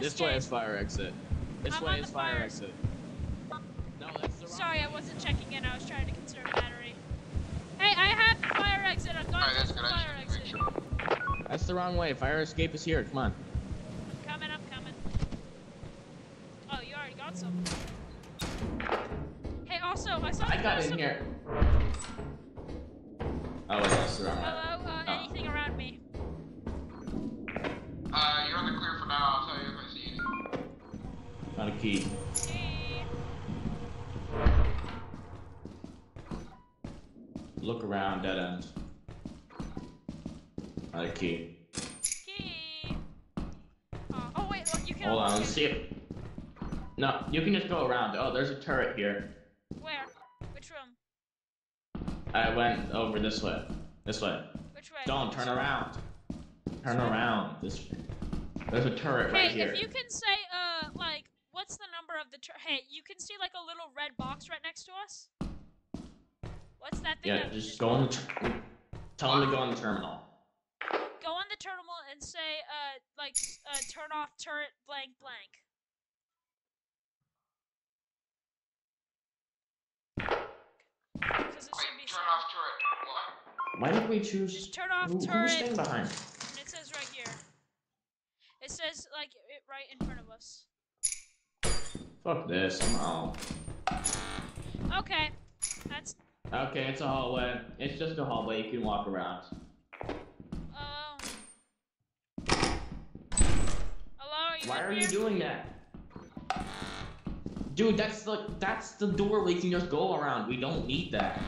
This way is fire exit. This I'm way is fire fire. exit. No, that's the wrong Sorry, I wasn't checking in. I was trying to conserve battery. Hey, I have fire exit. I'm going Alright, that's to the fire exit. wanted to make sure. That's the wrong way. Fire escape is here. Come on. I'm coming. I'm coming. Oh, you already got some. Hey, also, I saw. I got in some- here. Oh, wait, that's the wrong uh, way. Not a key. Look around, dead end. Not a key. Key. Uh, oh wait, look, you can. Hold on, let's see if. No, you can just go around. Oh, there's a turret here. Where? Which room? I went over this way. This way. Which way? Don't turn around. Turn around. This. There's a turret right Hey, here. if you can say, uh, like, what's the number of the tur- Hey, you can see like a little red box right next to us. What's that thing? Yeah, that just go on the. Ter- Tell him to go on the terminal. Go on the terminal and say, uh, like, uh, turn off turret blank blank. Because it Wait, should be turn off turret. What? Why did we choose? Just turn off Who, who's turret. staying behind? And it says right here. It says like it right in front of us. Fuck this. I'm home. Okay, that's Okay, it's a hallway. It's just a hallway. You can walk around. oh. Hello, are you Why are you doing that? Dude, that's the that's the door we can just go around. We don't need that.